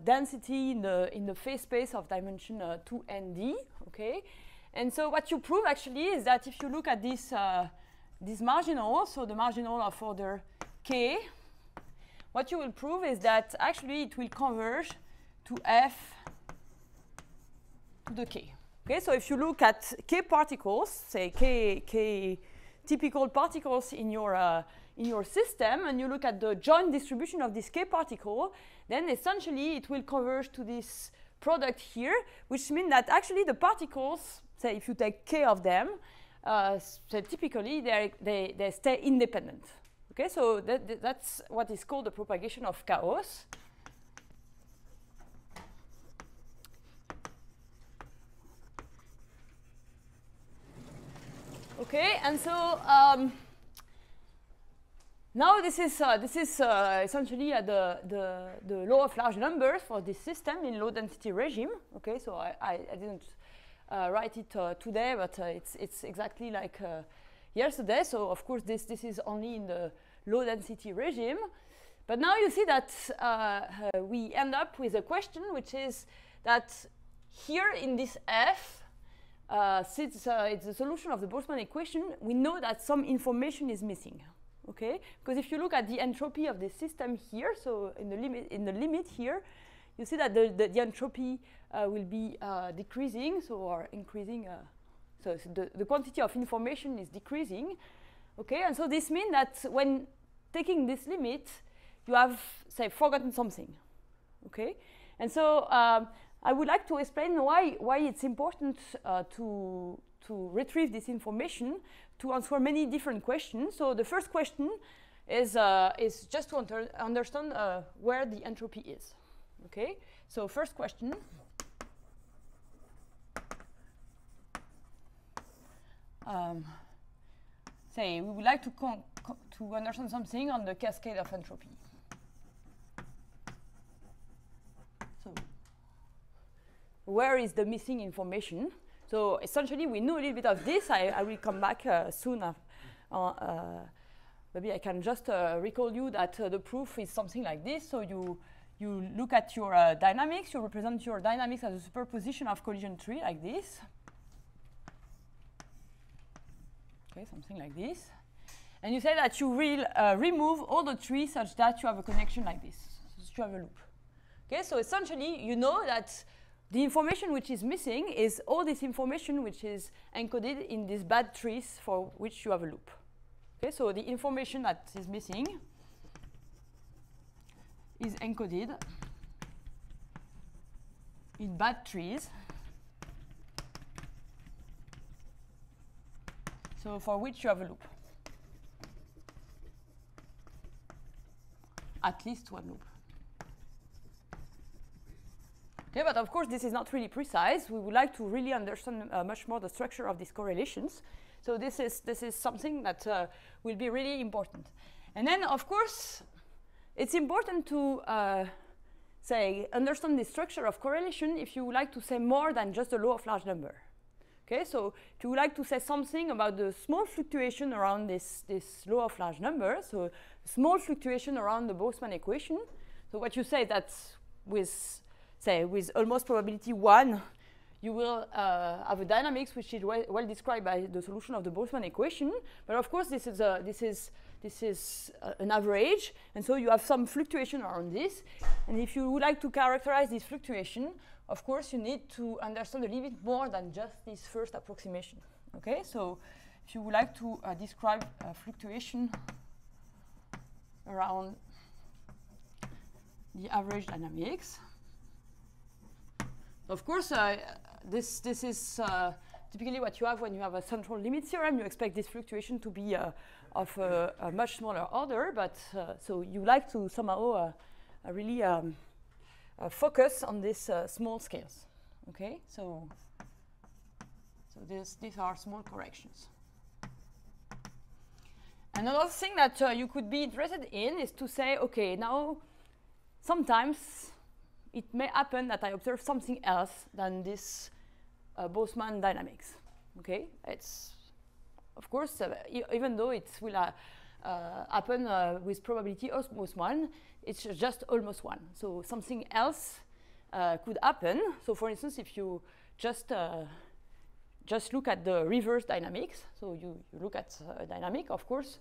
density in the, in the phase space of dimension uh, 2nd, okay? And so what you prove actually is that if you look at this, uh, this marginal, so the marginal of order k, what you will prove is that actually it will converge to f to the k. Okay, so if you look at k particles, say k, k typical particles in your, uh, in your system, and you look at the joint distribution of this k particle, then essentially it will converge to this product here, which means that actually the particles, say if you take k of them, uh, so typically they, they stay independent. Okay, so that, that's what is called the propagation of chaos. Okay, and so um, now this is uh, this is uh, essentially uh, the, the the law of large numbers for this system in low density regime. Okay, so I, I, I didn't uh, write it uh, today, but uh, it's it's exactly like yesterday. So of course this this is only in the low density regime. But now you see that we end up with a question, which is that here in this F, since it's the solution of the Boltzmann equation, we know that some information is missing okay? Because if you look at the entropy of the system here, so in the limit, in the limit here, you see that the, the, the entropy uh, will be uh, decreasing, so or increasing. Uh, so, the, the quantity of information is decreasing, okay? And so this means that when taking this limit, you have, say, forgotten something, okay? And so um, I would like to explain why, why it's important uh, to, to retrieve this information to answer many different questions. So the first question is, uh, is just to under understand uh, where the entropy is. Okay, so first question. Um, say we would like to, to understand something on the cascade of entropy. So where is the missing information? So essentially, we know a little bit of this. I, I will come back uh, soon. Uh, uh, maybe I can just uh, recall you that uh, the proof is something like this. So you, you look at your uh, dynamics. You represent your dynamics as a superposition of collision tree like this. Okay, something like this. And you say that you will remove all the trees such that you have a connection like this. So you have a loop. Okay, so essentially, you know that the information which is missing is all this information which is encoded in these bad trees for which you have a loop. Okay, so the information that is missing is encoded in bad trees. So for which you have a loop. At least one loop. Okay, but of course, this is not really precise. We would like to really understand uh, much more the structure of these correlations. So this is, this is something that uh, will be really important. And then, of course, it's important to uh, say understand the structure of correlation if you would like to say more than just the law of large number. Okay, so if you would like to say something about the small fluctuation around this, this law of large number, so small fluctuation around the Boltzmann equation. So what you say that with say with almost probability one, you will uh, have a dynamics which is well, well, described by the solution of the Boltzmann equation. But of course, this is a, this is this is uh, an average, and so you have some fluctuation around this. And if you would like to characterize this fluctuation, of course, you need to understand a little bit more than just this first approximation. Okay, so if you would like to uh, describe fluctuation around the average dynamics. Of course, uh, this, this is uh, typically what you have when you have a central limit theorem. You expect this fluctuation to be uh, of a, a, much smaller order, but uh, so you like to somehow uh, uh, really um, focus on these small scales. Okay, so so this, these are small corrections. Another thing that you could be interested in is to say, okay, now sometimes it may happen that I observe something else than this uh, Boltzmann dynamics. Okay, it's of course uh, even though it will uh, uh happen uh, with probability of one, it's just almost one. So something else uh, could happen. So for instance, if you just just look at the reverse dynamics, so you, you look at uh, dynamic, of course,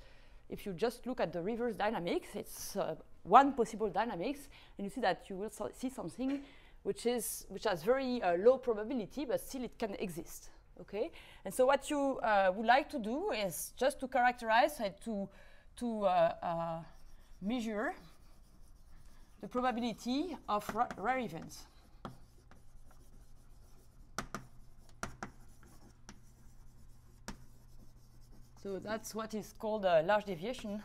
if you just look at the reverse dynamics, it's one possible dynamics, and you see that you will so see something which is which has very uh, low probability, but still it can exist. Okay, and so what you uh, would like to do is just to characterize and to to measure the probability of ra rare events. So that's what is called a large deviation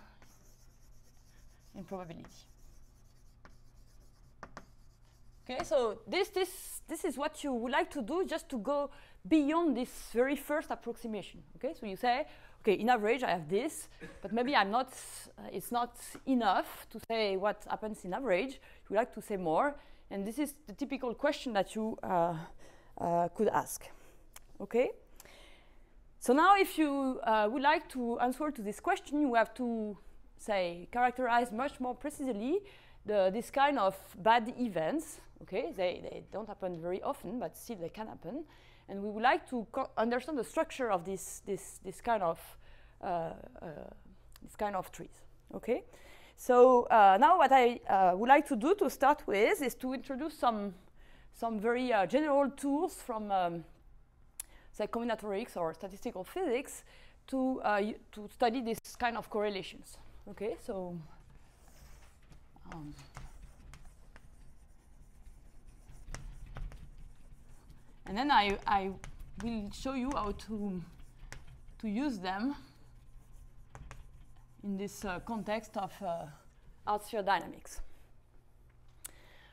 in probability. Okay, so this, this, this is what you would like to do just to go beyond this very first approximation. Okay, so you say, okay, in average I have this, but maybe I'm not, uh, it's not enough to say what happens in average. You would like to say more, and this is the typical question that you uh, uh, could ask. Okay. So now if you uh, would like to answer to this question, you have to, say, characterize much more precisely the, this kind of bad events. Okay, they, they don't happen very often, but still they can happen. And we would like to understand the structure of this, this, this, kind of, uh, uh, this kind of trees. Okay, so uh, now what I uh, would like to do to start with is to introduce some, some very uh, general tools from um, say combinatorics or statistical physics to, uh, to study this kind of correlations. Okay, so um, and then I, I will show you how to, to use them in this uh, context of uh, dynamics.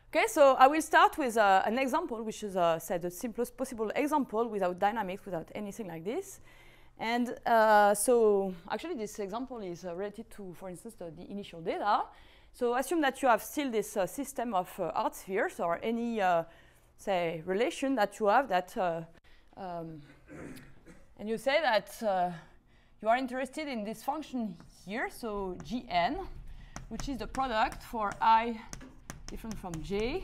Okay, so I will start with uh, an example, which is, uh, say, the simplest possible example without dynamics, without anything like this. And uh, so actually this example is uh, related to, for instance, the, the, initial data. So assume that you have still this uh, system of uh, hard spheres or any, say, relation that you have that, um, and you say that you are interested in this function here, so gn, which is the product for i different from j,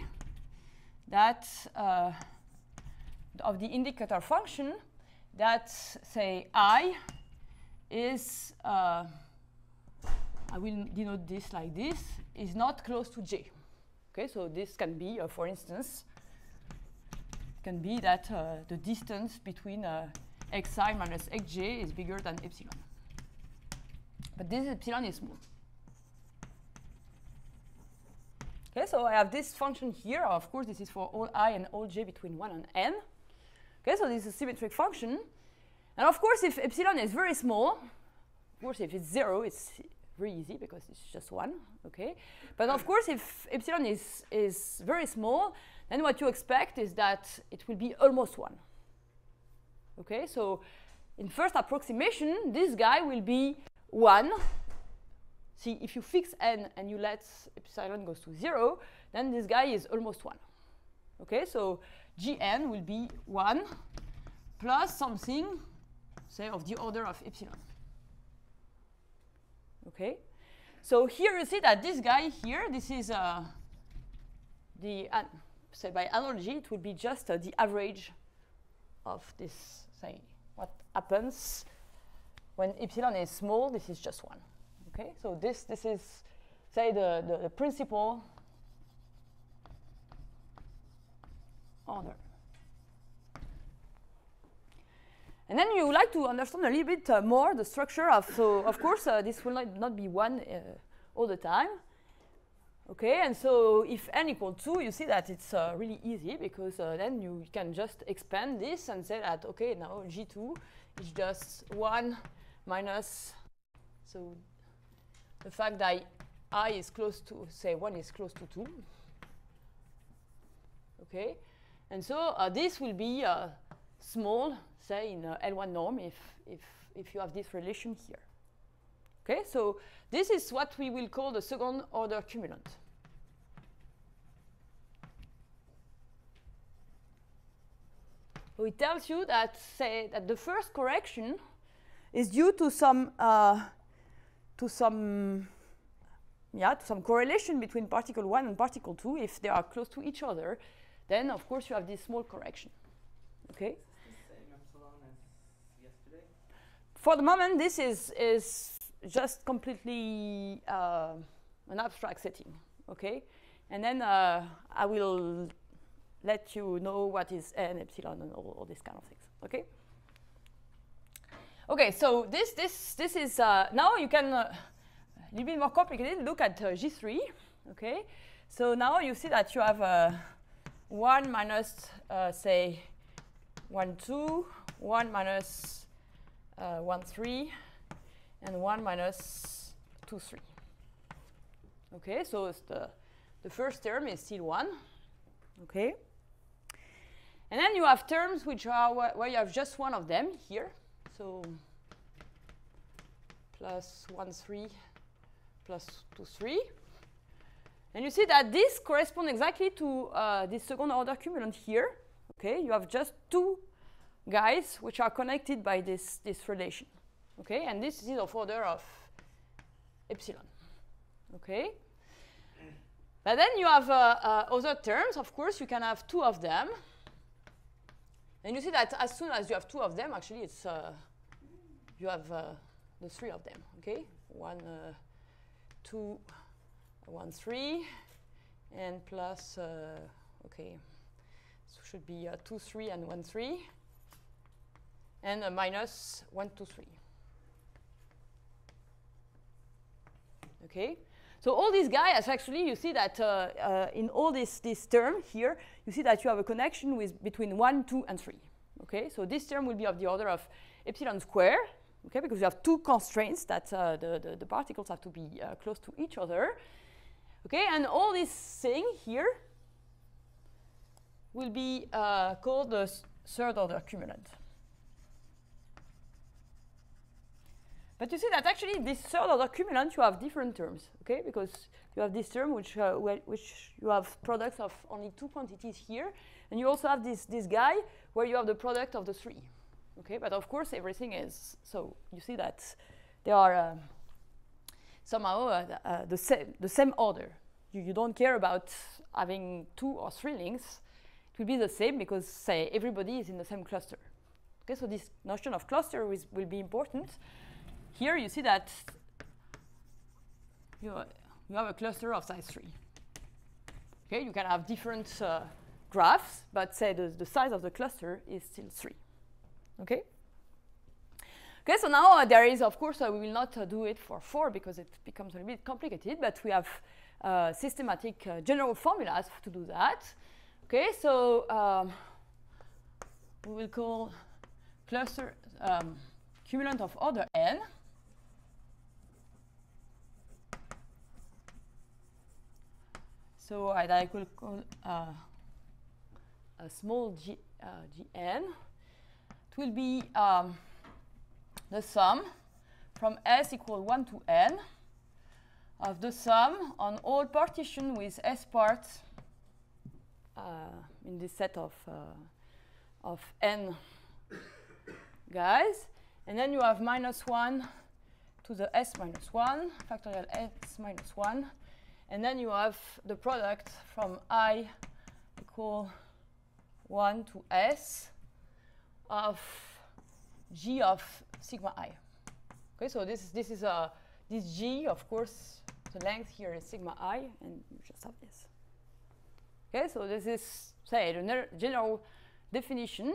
that uh, of the indicator function that say i is, uh, I will denote this like this, is not close to j. Okay, so this can be, uh, for instance, can be that uh, the distance between uh, xi minus xj is bigger than epsilon. But this epsilon is small. Okay, so I have this function here. Of course, this is for all i and all j between 1 and n. Okay, so this is a symmetric function. And of course, if epsilon is very small, of course, if it's 0, it's very easy because it's just 1. Okay, But of course, if epsilon is, is very small, then what you expect is that it will be almost 1. Okay, so in first approximation, this guy will be 1 See, if you fix n and you let epsilon goes to 0, then this guy is almost 1. Okay, so gn will be 1 plus something, say, of the order of epsilon. Okay, so here you see that this guy here, this is uh, the, uh, say by analogy, it would be just uh, the average of this, say, what happens when epsilon is small, this is just 1. Okay, so this, this is, say, the, the, the principal order. And then you like to understand a little bit uh, more the structure of, so of course, uh, this will not, not be one uh, all the time. Okay, and so if n equal 2, you see that it's uh, really easy because uh, then you can just expand this and say that, okay, now g2 is just 1 minus, so the fact that i is close to, say, 1 is close to 2. Okay? And so uh, this will be uh, small, say, in uh, L1 norm if, if, if you have this relation here. Okay? So this is what we will call the second order cumulant. So it tells you that, say, that the first correction is due to some uh, to some yeah, to some correlation between particle 1 and particle 2 if they are close to each other, then of course you have this small correction. Okay? For the moment, this is, is just completely uh, an abstract setting. Okay? And then uh, I will let you know what is n, epsilon, and all, all these kind of things. Okay? Okay, so this, this, this is, uh, now you can, uh, a little bit more complicated, look at uh, G3, okay? So now you see that you have uh, 1 minus, uh, say, 1, 2, 1 minus, uh, 1, 3, and 1 minus 2, 3. Okay, so the, the first term is still 1, okay? And then you have terms which are wh where you have just one of them here. So plus 1, 3, plus 2, 3. And you see that this corresponds exactly to uh, this second order cumulant here. Okay, you have just two guys which are connected by this, this relation. Okay, and this is of order of epsilon. Okay. But then you have uh, uh, other terms. Of course, you can have two of them. And you see that as soon as you have two of them, actually, it's uh, you have uh, the three of them. Okay, one, uh, two, one, three, and plus. Uh, okay, so should be uh, two, three, and one, three, and a minus one, two, three. Okay. So all these guys, actually, you see that uh, uh, in all this, this term here, you see that you have a connection with between 1, 2, and 3. Okay, so this term will be of the order of epsilon square, okay, because you have two constraints that uh, the, the, the, particles have to be uh, close to each other. Okay, and all this thing here will be uh, called the third order cumulant. But you see that actually this third order cumulant, you have different terms, okay? Because you have this term which, uh, which you have products of only two quantities here, and you also have this, this guy where you have the product of the three, okay? But of course, everything is, so you see that they are uh, somehow uh, uh, the, same, the same order. You, you don't care about having two or three links. It will be the same because, say, everybody is in the same cluster. Okay, so this notion of cluster is, will be important here you see that you, you have a cluster of size 3. Okay, you can have different uh, graphs, but say the, the size of the cluster is still 3. Okay? Okay, so now uh, there is, of course, uh, we will not uh, do it for 4 because it becomes a little bit complicated, but we have systematic general formulas to do that. Okay, so um, we will call cluster um, cumulant of order n. So I, will call uh, a small g, uh, gn. It will be um, the sum from s equal 1 to n of the sum on all partition with s parts uh, in this set of, uh, of n guys. And then you have minus 1 to the s minus 1, factorial s minus 1, and then you have the product from i equal 1 to s of g of sigma i. Okay, so this is, this is a, this g, of course, the length here is sigma i, and you just have this. Okay, so this is, say, the general definition.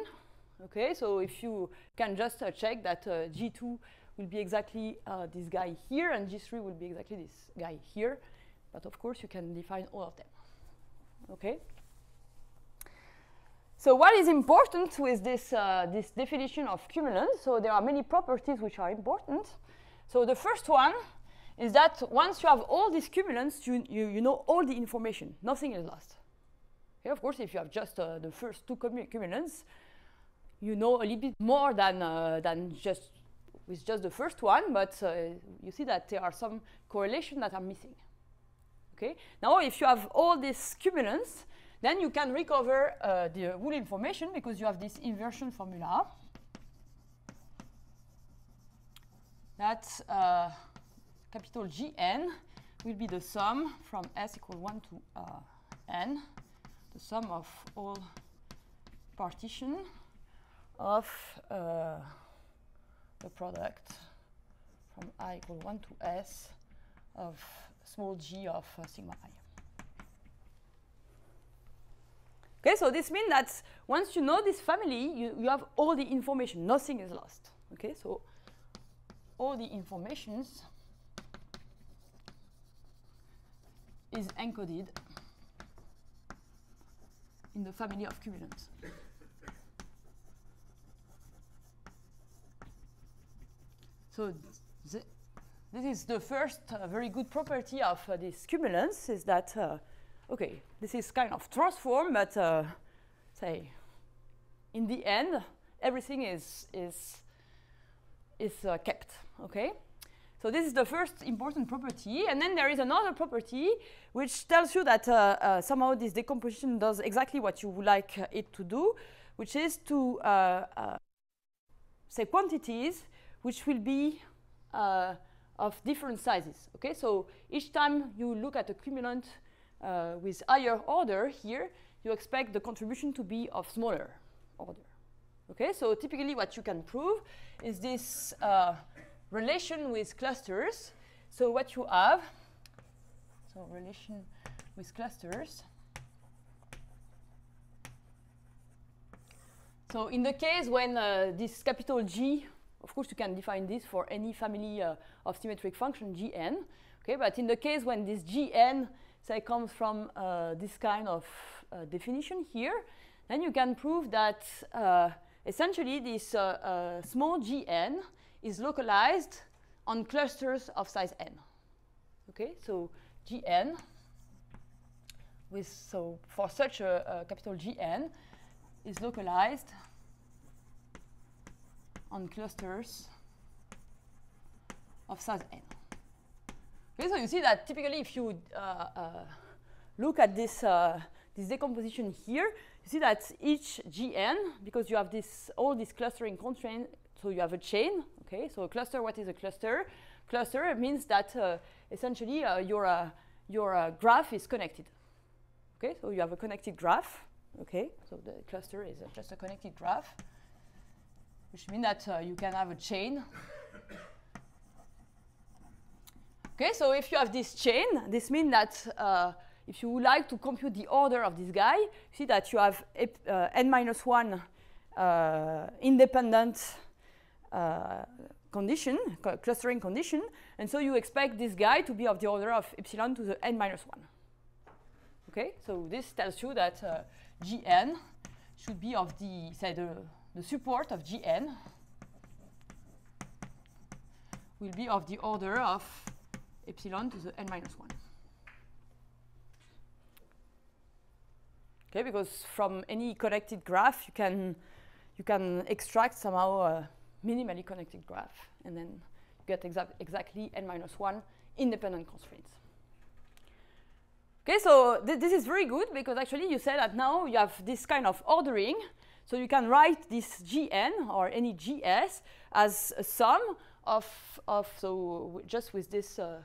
Okay, so if you can just uh, check that uh, G2 will be exactly uh, this guy here, and G3 will be exactly this guy here, but of course, you can define all of them. Okay? So what is important with this, uh, this definition of cumulants, So there are many properties which are important. So the first one is that once you have all these cumulants, you, you, you know all the information. Nothing is lost. Okay, of course, if you have just uh, the first two cumulants, you know a little bit more than, uh, than just with just the first one, but uh, you see that there are some correlations that are missing. Okay. Now, if you have all these cumulants, then you can recover uh, the whole information because you have this inversion formula. That uh, capital Gn will be the sum from s equal 1 to uh, n, the sum of all partition of uh, the product from i equal 1 to s of small g of uh, sigma i. Okay, so this means that once you know this family, you, you have all the information. Nothing is lost. Okay, so all the informations is encoded in the family of cumulants. So th this is the first uh, very good property of uh, these cumulants is that, uh, okay, this is kind of transform, but uh, say, in the end, everything is, is, is uh, kept, okay? So this is the first important property. And then there is another property which tells you that uh, uh, somehow this decomposition does exactly what you would like uh, it to do, which is to uh, say quantities which will be of different sizes. Okay, so each time you look at a cumulant uh, with higher order here, you expect the contribution to be of smaller order. Okay, so typically what you can prove is this relation with clusters. So what you have, so relation with clusters. So in the case when uh, this capital G, of course you can define this for any family uh, of symmetric function Gn, okay, but in the case when this Gn, say, comes from uh, this kind of uh, definition here, then you can prove that uh, essentially this uh, small Gn is localized on clusters of size n. Okay, so Gn with so for such a, a capital Gn is localized on clusters of size n. Okay, so you see that typically if you uh, uh, look at this uh, this decomposition here, you see that each Gn, because you have this all these clustering constraints, so you have a chain, okay? So a cluster, what is a cluster? Cluster means that uh, essentially uh, your, uh, your graph is connected, okay? So you have a connected graph, okay? So the cluster is just a connected graph, which means that you can have a chain. Okay, so if you have this chain, this means that if you would like to compute the order of this guy, you see that you have n minus 1 independent uh, condition, clustering condition, and so you expect this guy to be of the order of epsilon to the n minus 1. Okay, so this tells you that uh, Gn should be of the, say, the, the support of Gn will be of the order of epsilon to the n minus 1. Okay, because from any connected graph, you can, you can extract somehow uh, minimally connected graph, and then you get exa exactly n minus 1 independent constraints. Okay, so th this is very good because actually you said that now you have this kind of ordering, so you can write this gn or any gs as a sum of, of so just with this uh,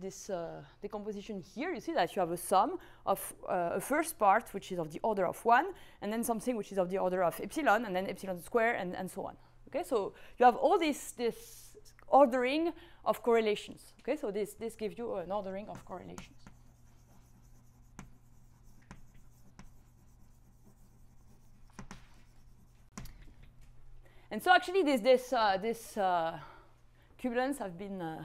this uh, decomposition here, you see that you have a sum of uh, a first part which is of the order of 1, and then something which is of the order of epsilon, and then epsilon square, and, and so on. Okay, so you have all this, this ordering of correlations. Okay, so this, this gives you an ordering of correlations. And so actually this, this, uh, this uh, have been uh,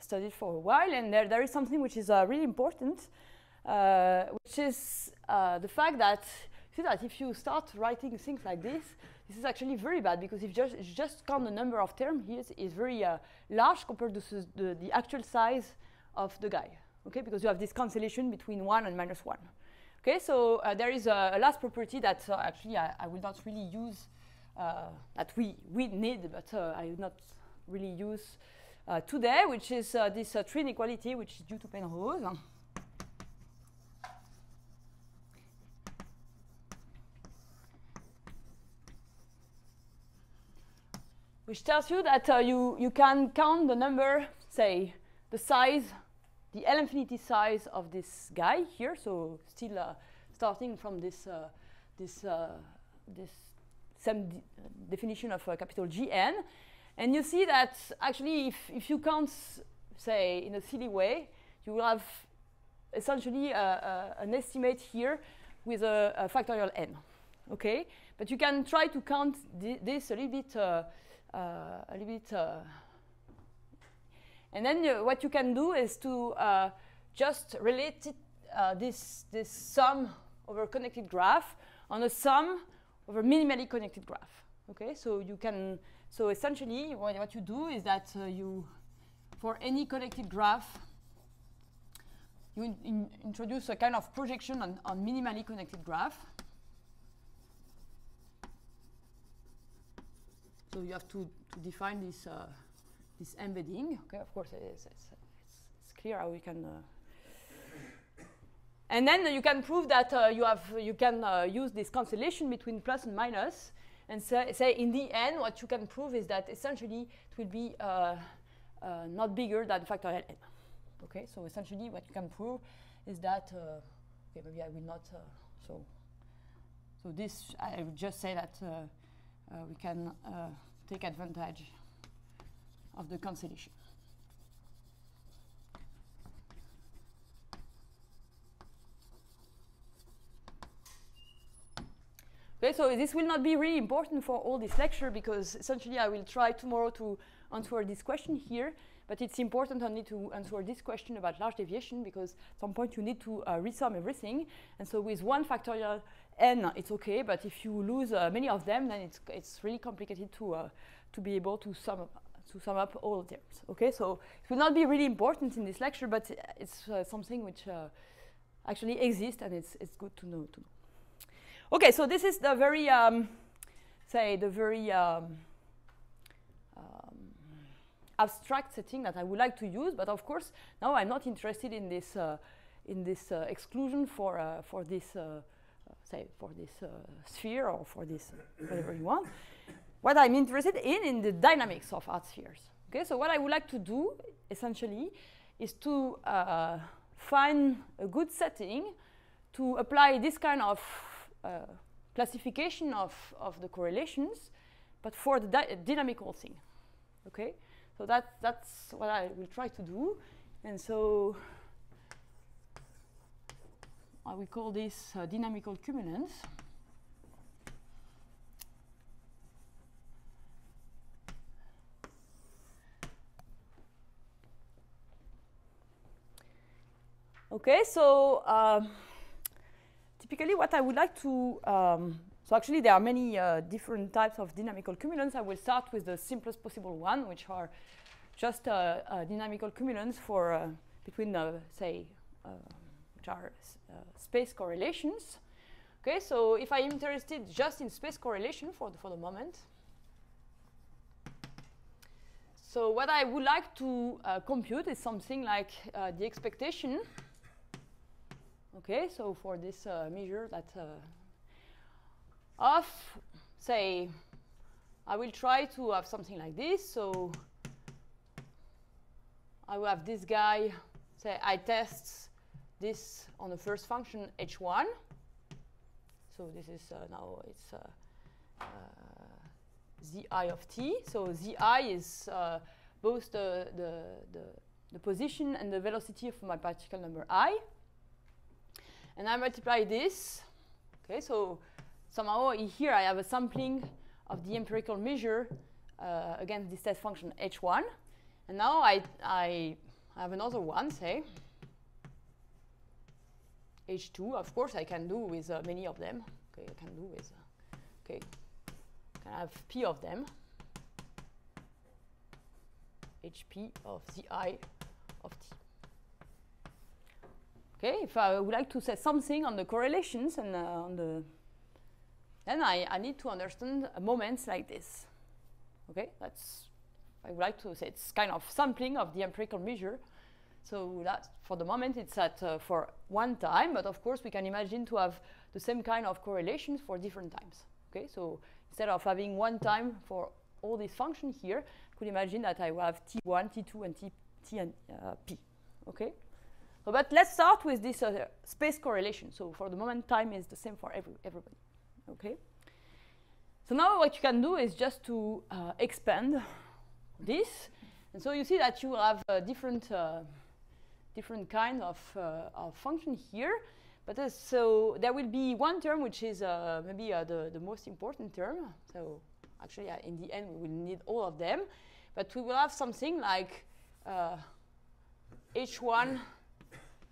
studied for a while, and there, there is something which is uh, really important, uh, which is the fact that, see that if you start writing things like this, this is actually very bad because if just, just count the number of terms here is very uh, large compared to the, the actual size of the guy. Okay, because you have this cancellation between 1 and minus 1. Okay, so uh, there is a, a, last property that uh, actually I, I, will not really use, uh, that we, we need, but uh, I will not really use uh, today, which is this tree inequality, which is due to Penrose. which tells you that uh, you, you can count the number, say, the size the L infinity size of this guy here. So still uh, starting from this uh, this uh, this same de definition of capital Gn, and you see that actually if if you count say in a silly way, you will have essentially an estimate here with a, a, factorial n. Okay, but you can try to count this a little bit, uh, uh, a little bit, uh, and then uh, what you can do is to uh, just relate it, uh, this this sum over connected graph on a sum over minimally connected graph. Okay, so you can so essentially what, what you do is that you for any connected graph you in, in introduce a kind of projection on, on minimally connected graph. So you have to, to define this, uh, this embedding. Okay, of course, it's, it's, it's clear how we can. Uh, and then you can prove that uh, you have you can uh, use this cancellation between plus and minus, and say, say in the end, what you can prove is that essentially it will be uh, uh, not bigger than factorial n. Okay, so essentially what you can prove is that, uh, okay, maybe I will not, uh, so, so this, I would just say that uh, uh we can take advantage of the cancellation. Okay, so this will not be really important for all this lecture because essentially I will try tomorrow to answer this question here. But it's important only to answer this question about large deviation because at some point you need to uh, resum everything. And so with one factorial n, it's okay. But if you lose uh, many of them, then it's, it's really complicated to, uh, to be able to sum, up, to sum up all them. Okay, so it will not be really important in this lecture, but it's uh, something which uh, actually exists and it's, it's good to know, to know. Okay, so this is the very, um, say, the very um, abstract setting that I would like to use, but of course now I'm not interested in this uh, in this uh, exclusion for uh, for this uh, uh, say for this uh, sphere or for this whatever you want. What I'm interested in in the dynamics of hard spheres. Okay, so what I would like to do essentially is to find a good setting to apply this kind of classification of, of the correlations, but for the dynamical thing. Okay, so that, that's what I will try to do. And so I will call this uh, dynamical cumulants. Okay, so um, typically what I would like to um, so actually, there are many uh, different types of dynamical cumulants. I will start with the simplest possible one, which are just uh, uh, dynamical cumulants for uh, between, say, uh, which are uh, space correlations. Okay, so if I'm interested just in space correlation for the, for the moment, so what I would like to compute is something like the expectation. Okay, so for this measure that of, say, I will try to have something like this. So I will have this guy, say I test this on the first function h1. So this is uh, now it's uh, uh, zi of t. So zi is uh, both the, the, the, the position and the velocity of my particle number i. And I multiply this. Okay, so somehow here I have a sampling of the empirical measure uh, against this test function h1. And now I, I have another one, say, h2. Of course, I can do with uh, many of them. Okay, I can do with, uh, okay, can have p of them. hp of the i of t. Okay, if I would like to say something on the correlations and uh, on the then I, I need to understand moments like this. Okay, that's, I would like to say it's kind of sampling of the empirical measure. So that for the moment it's at uh, for one time, but of course we can imagine to have the same kind of correlations for different times. Okay, so instead of having one time for all these functions here, I could imagine that I will have t1, t2, and t, t and uh, p. Okay, So, but let's start with this uh, space correlation. So for the moment, time is the same for every, everybody. Okay. So now what you can do is just to uh, expand this, and so you see that you have uh, different uh, different kind of, uh, of function here. But uh, so there will be one term which is maybe the the most important term. So actually, in the end, we will need all of them, but we will have something like h1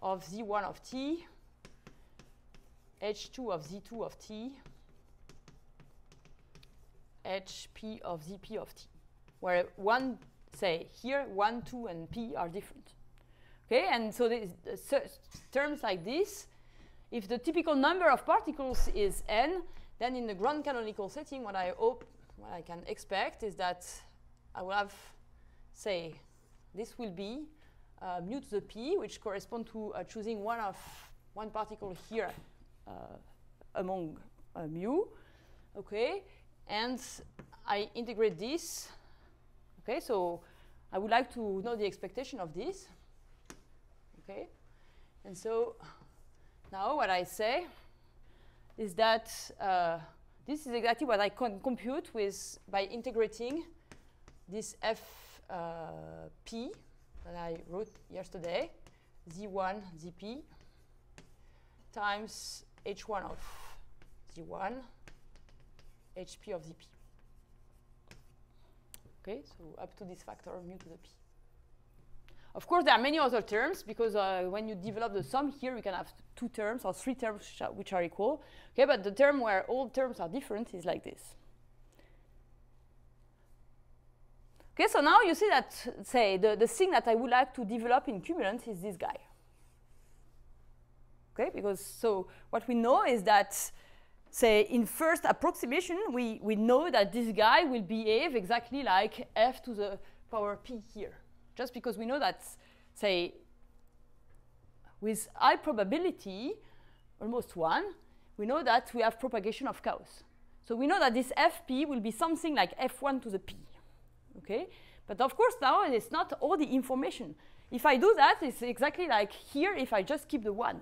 of z1 of t, h2 of z2 of t, hp of zp of t, where one, say here, 1, 2, and p are different. Okay, and so uh, terms like this, if the typical number of particles is n, then in the grand canonical setting, what I hope, what I can expect is that I will have, say, this will be uh, to the p, which correspond to uh, choosing one of one particle here uh, among uh, mu. Okay, and I integrate this. Okay, so I would like to know the expectation of this. Okay, and so now what I say is that uh, this is exactly what I can compute with by integrating this f uh, p that I wrote yesterday, z1 zp times h1 of z1 hp of zp. Okay, so up to this factor mu to the p. Of course, there are many other terms because uh, when you develop the sum here, you can have two terms or three terms which are, which are equal. Okay, but the term where all terms are different is like this. Okay, so now you see that, say, the, the thing that I would like to develop in cumulant is this guy. Okay, because so what we know is that, say, in first approximation, we, we know that this guy will behave exactly like f to the power p here. Just because we know that, say, with high probability, almost 1, we know that we have propagation of chaos. So we know that this fp will be something like f1 to the p okay? But of course now it's not all the information. If I do that, it's exactly like here if I just keep the one,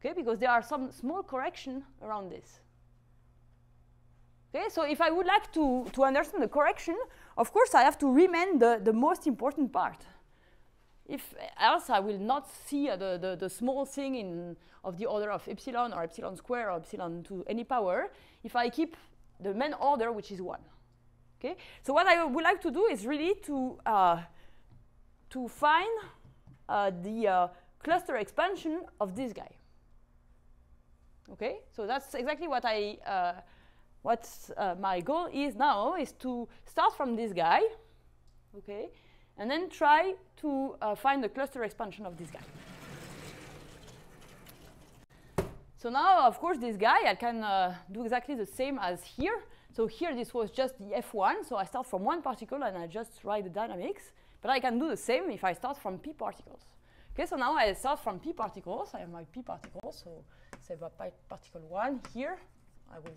okay? Because there are some small correction around this. Okay, so if I would like to, to understand the correction, of course I have to remain the, the most important part. If else I will not see uh, the, the, the, small thing in, of the order of epsilon or epsilon square or epsilon to any power if I keep the main order, which is 1. Okay? So what I would like to do is really to, uh, to find uh, the uh, cluster expansion of this guy. Okay? So that's exactly what I, uh, what uh, my goal is now, is to start from this guy, okay? And then try to uh, find the cluster expansion of this guy. So now, of course, this guy, I can do exactly the same as here. So here this was just the F1, so I start from one particle and I just write the dynamics. But I can do the same if I start from p particles. Okay, so now I start from p particles. I have my p particles, so say by particle 1 here. I will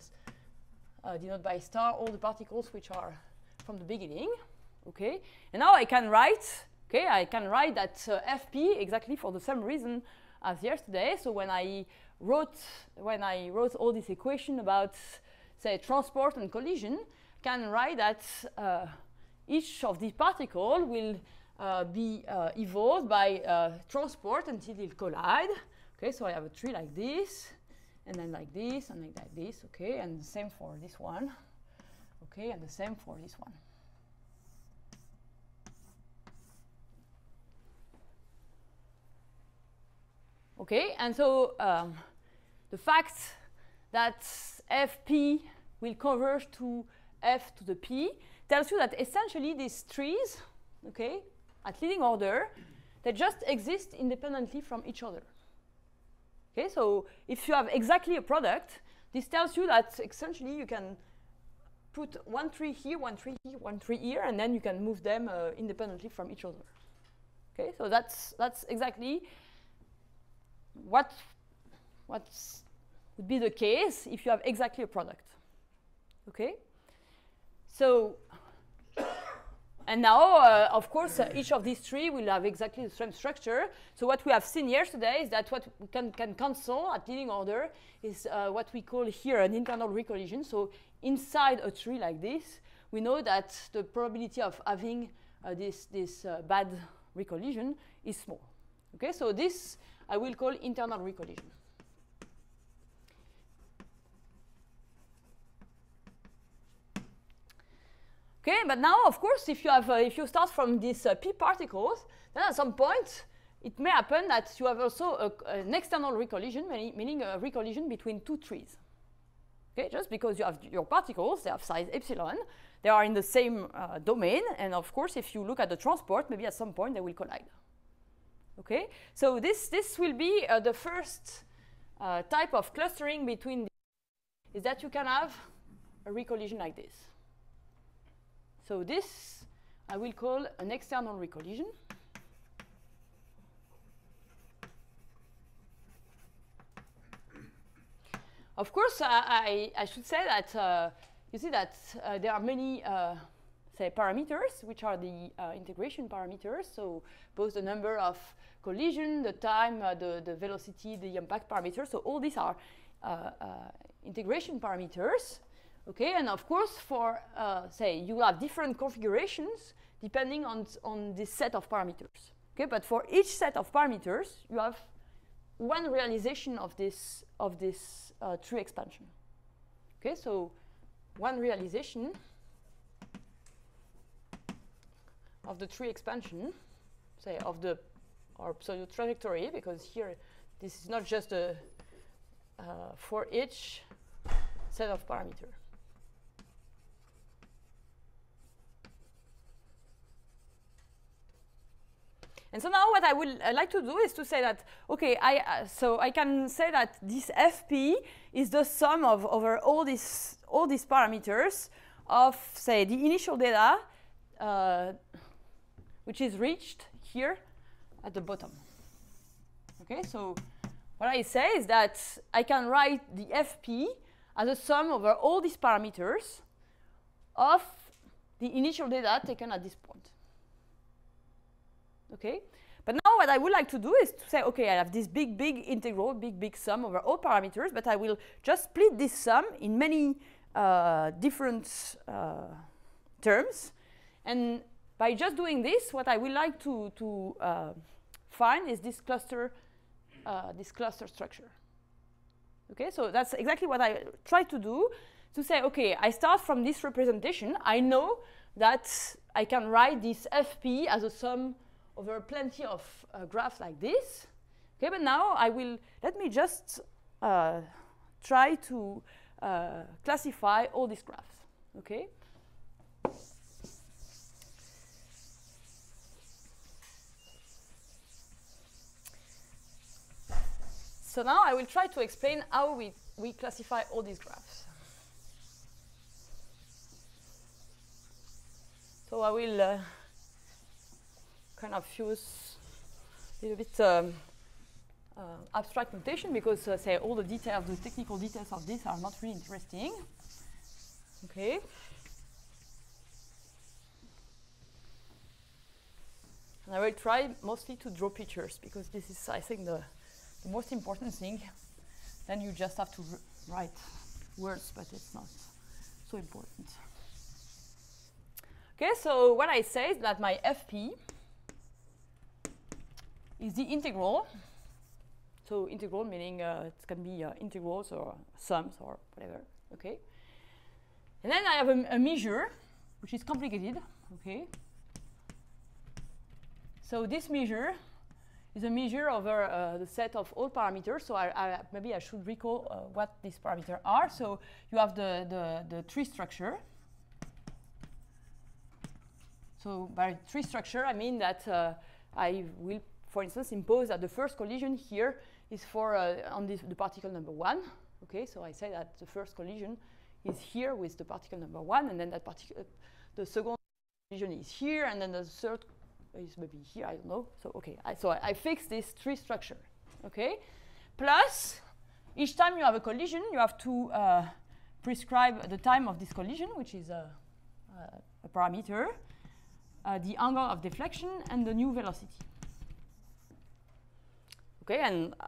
uh, denote by star all the particles which are from the beginning. Okay, and now I can write, okay, I can write that uh, fp exactly for the same reason as yesterday. So when I wrote, when I wrote all this equation about say, transport and collision, can write that uh, each of these particles will uh, be uh, evolved by uh, transport until they collide. Okay, so I have a tree like this, and then like this, and like, like this, okay, and the same for this one, okay, and the same for this one. Okay, and so um, the fact that fp will converge to f to the p tells you that essentially these trees, okay, at leading order, they just exist independently from each other. Okay, so if you have exactly a product, this tells you that essentially you can put one tree here, one tree here, one tree here, and then you can move them uh, independently from each other. Okay, so that's that's exactly what what's would be the case if you have exactly a product. Okay? So, And now, uh, of course, uh, each of these three will have exactly the same structure. So what we have seen here today is that what we can, can cancel at leading order is uh, what we call here an internal recollision. So inside a tree like this, we know that the probability of having uh, this, this uh, bad recollision is small. Okay, so this I will call internal recollision. Okay, but now, of course, if you, have, uh, if you start from these uh, p particles, then at some point, it may happen that you have also a, an external recollision, meaning a recollision between two trees. Okay, just because you have your particles, they have size epsilon, they are in the same uh, domain, and of course, if you look at the transport, maybe at some point they will collide. Okay, so this, this will be uh, the first uh, type of clustering between is that you can have a recollision like this. So this I will call an external recollision. Of course, uh, I, I, should say that uh, you see that uh, there are many uh, say parameters, which are the uh, integration parameters. So both the number of collision, the time, uh, the, the velocity, the impact parameters. So all these are integration parameters. Okay, and of course, for say you have different configurations depending on on this set of parameters. Okay, but for each set of parameters, you have one realization of this of this uh, tree expansion. Okay, so one realization of the tree expansion, say of the or pseudo trajectory, because here this is not just a uh, for each set of parameters. And so now what I would uh, like to do is to say that, okay, I, uh, so I can say that this FP is the sum of over all these, all these parameters of, say, the initial data, uh, which is reached here at the bottom. Okay, so what I say is that I can write the FP as a sum over all these parameters of the initial data taken at this point. Okay? But now what I would like to do is to say, okay, I have this big, big integral, big, big sum over all parameters, but I will just split this sum in many uh, different uh, terms. And by just doing this, what I would like to, to uh, find is this cluster, uh, this cluster structure. Okay, so that's exactly what I try to do, to say, okay, I start from this representation. I know that I can write this FP as a sum over plenty of uh, graphs like this. Okay, but now I will, let me just uh, try to uh, classify all these graphs, okay? So now I will try to explain how we, we classify all these graphs. So I will uh, kind of use a little bit um, uh, abstract notation because, uh, say, all the details, the technical details of this are not really interesting. Okay. And I will try mostly to draw pictures because this is, I think, the, the most important thing. Then you just have to write words, but it's not so important. Okay, so what I say is that my FP is the integral. So integral meaning uh, it can be uh, integrals or sums or whatever, okay? And then I have a, a measure, which is complicated, okay? So this measure is a measure over uh, the set of all parameters. So I, I, maybe I should recall uh, what these parameters are. So you have the, the, the tree structure. So by tree structure, I mean that uh, I will for instance, impose that the first collision here is for uh, on this, the particle number one. Okay, so I say that the first collision is here with the particle number one, and then that particle, the second collision is here, and then the third is maybe here. I don't know. So okay, I, so I, I fix this tree structure. Okay, plus each time you have a collision, you have to uh, prescribe the time of this collision, which is a, a, a parameter. uh, the angle of deflection and the new velocity. And uh,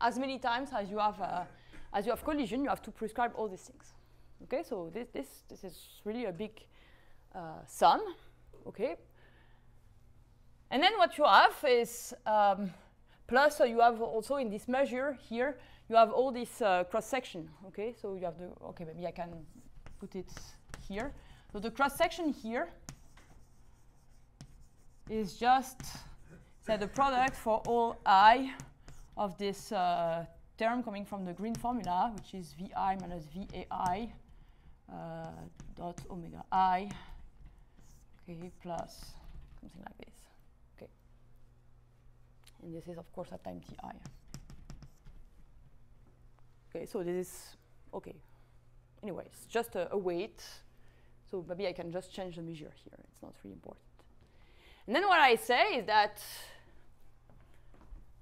as many times as you have uh, as you have collision, you have to prescribe all these things. Okay, so this this this is really a big uh, sum. Okay, and then what you have is um, plus so you have also in this measure here you have all this uh, cross section. Okay, so you have the okay maybe I can put it here. So the cross section here is just say the product for all i of this uh, term coming from the green formula, which is vi minus vai uh, dot omega i okay, plus something like this. Okay. And this is, of course, at time ti. Okay, so this is, okay. Anyways, just a, a weight. So maybe I can just change the measure here. It's not really important. And then what I say is that,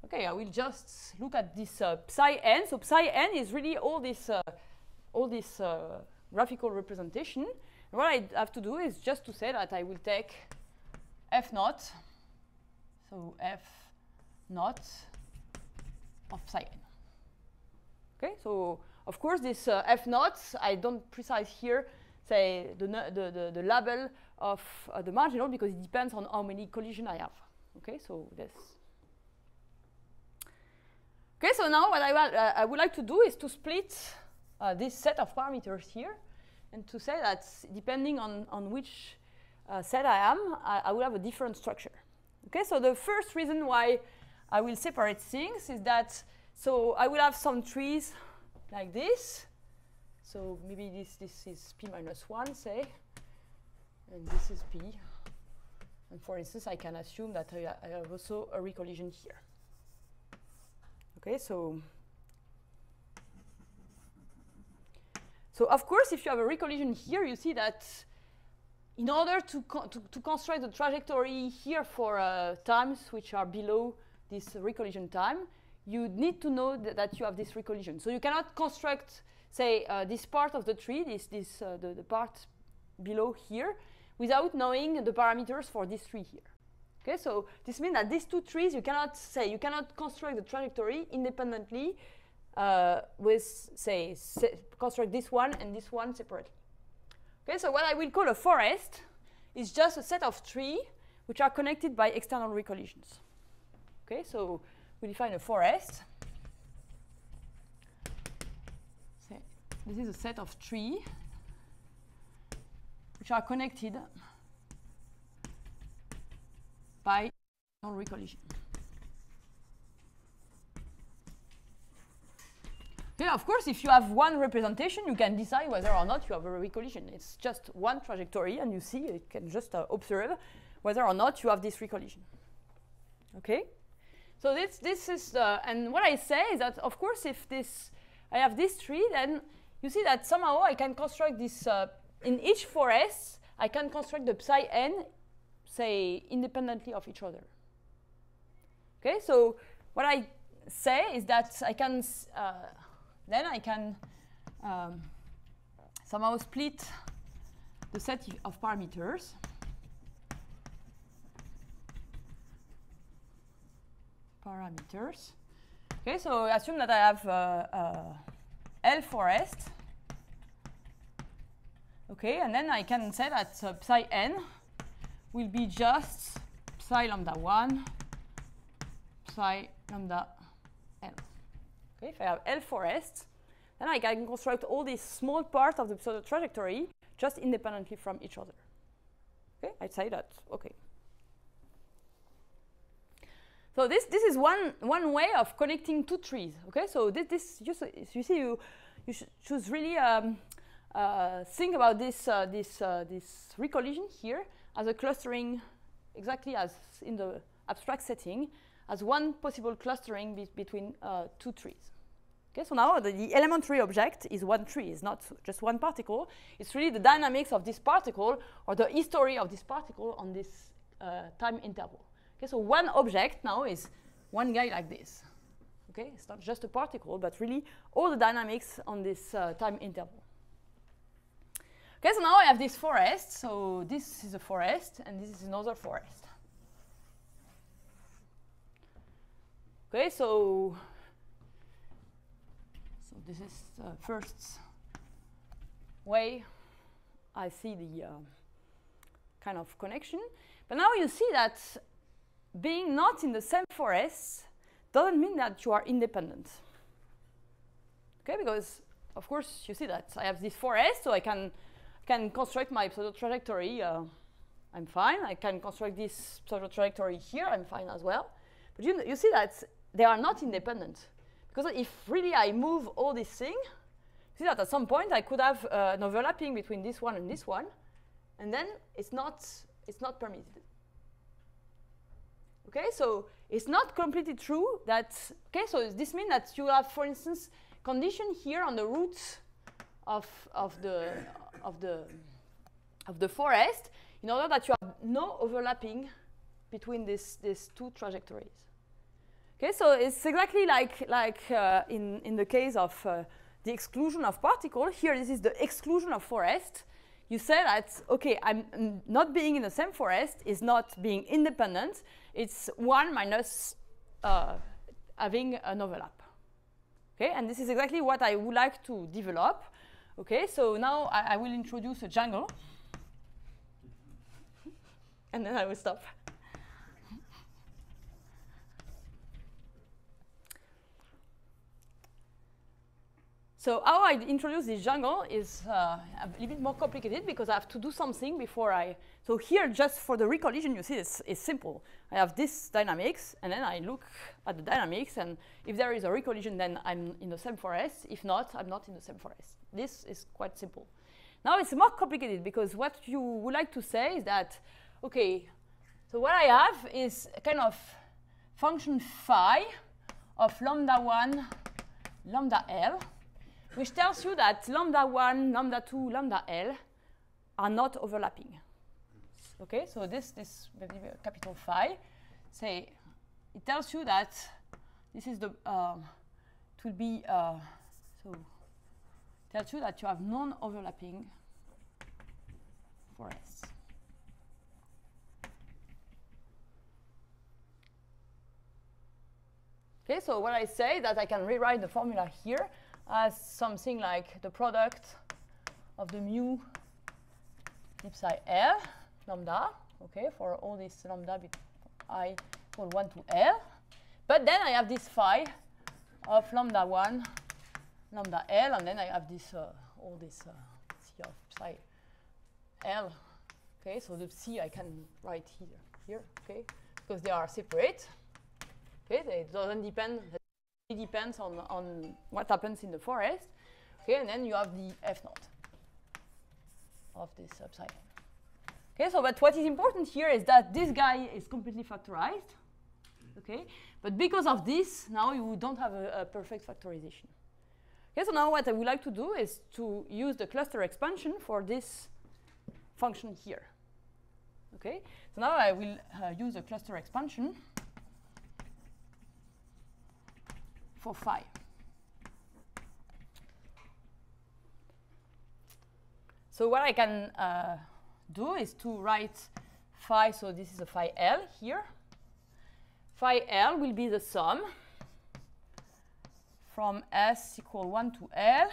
okay, I will just look at this uh, psi n. So psi n is really all this, uh, all this uh, graphical representation. And what I have to do is just to say that I will take f naught, so f naught of psi n. Okay, so of course this uh, f naught, I don't precise here, say the, the, the, the label of uh, the marginal because it depends on how many collision I have. Okay, so this. Okay, so now what I, uh, I would like to do is to split uh, this set of parameters here and to say that depending on, on which uh, set I am, I, I will have a different structure. Okay, so the first reason why I will separate things is that so I will have some trees like this. So maybe this, this is p minus 1, say and this is P. And for instance, I can assume that I, I have also a recollision here. Okay, so so of course, if you have a recollision here, you see that in order to, to, to, construct the trajectory here for uh, times which are below this recollision time, you need to know th that you have this recollision. So you cannot construct, say, uh, this part of the tree, this, this uh, the, the part below here, without knowing the parameters for this tree here. Okay, so this means that these two trees, you cannot say, you cannot construct the trajectory independently uh, with, say, construct this one and this one separately. Okay, so what I will call a forest is just a set of trees which are connected by external recollisions. Okay, so we define a forest. This is a set of trees which are connected by non-recollision. Yeah, of course, if you have one representation, you can decide whether or not you have a recollision. It's just one trajectory, and you see, you can just uh, observe whether or not you have this recollision. Okay? So this, this is, uh, and what I say is that, of course, if this, I have this tree, then you see that somehow I can construct this uh, in each forest, I can construct the psi n, say, independently of each other. Okay, so what I say is that I can, uh, then I can um, somehow split the set of parameters parameters. Okay, so assume that I have uh, uh, L forest Okay, and then I can say that uh, psi n will be just psi lambda 1, psi lambda l. Okay, if I have L for S, then I can construct all these small parts of the pseudo trajectory just independently from each other. Okay, I'd say that, okay. So this, this is one, one way of connecting two trees, okay? So this, this you see, you, you choose really um, uh, think about this, uh, this, uh, this recollision here as a clustering, exactly as in the abstract setting, as one possible clustering be between uh, two trees. Okay, so now the, the, elementary object is one tree, it's not just one particle. It's really the dynamics of this particle or the history of this particle on this uh, time interval. Okay, so one object now is one guy like this. Okay, it's not just a particle, but really all the dynamics on this uh, time interval. Okay, so now I have this forest. So this is a forest, and this is another forest. Okay, so so this is the first way I see the uh, kind of connection. But now you see that being not in the same forest doesn't mean that you are independent. Okay, because of course you see that I have this forest, so I can can construct my pseudo trajectory. Uh, I'm fine. I can construct this pseudo trajectory here. I'm fine as well. But you, you see that they are not independent. Because if really I move all this thing, see that at some point I could have uh, an overlapping between this one and this one, and then it's not, it's not permitted. Okay, so it's not completely true that, okay, so this means that you have, for instance, condition here on the roots of, of, the, of, the, of the forest in order that you have no overlapping between this, these two trajectories. Okay, so it's exactly like, like uh, in, in the case of uh, the exclusion of particle. Here, this is the exclusion of forest. You say that, okay, I'm not being in the same forest is not being independent. It's 1 minus uh, having an overlap. Okay, and this is exactly what I would like to develop. Okay, so now I, I will introduce a jungle. and then I will stop. So how I introduce this jungle is uh, a little bit more complicated because I have to do something before I, so here just for the recollision you see it's, it's simple. I have this dynamics and then I look at the dynamics and if there is a recollision then I'm in the same forest. If not, I'm not in the same forest. This is quite simple. Now it's more complicated because what you would like to say is that, okay, so what I have is a kind of function phi of lambda 1, lambda L, which tells you that lambda 1, lambda 2, lambda L are not overlapping. Okay, so this, this capital phi, say, it tells you that this is the, um, it will be, uh, so, tells you that you have non-overlapping for forests. Okay, so what I say that I can rewrite the formula here as something like the product of the mu psi L lambda, okay, for all this lambda i equal 1 to L. But then I have this phi of lambda 1, lambda L, and then I have this, uh, all this uh, C of psi L. Okay, so the C I can write here, here, okay, because they are separate. Okay, it doesn't depend it depends on, on what happens in the forest. Okay, and then you have the F naught of this epsilon. Okay, so but what is important here is that this guy is completely factorized. Okay, but because of this, now you don't have a, a perfect factorization. Okay, so now what I would like to do is to use the cluster expansion for this function here. Okay, so now I will uh, use a cluster expansion for phi. So what I can uh, do is to write phi, so this is a phi L here. Phi L will be the sum from S equal 1 to L,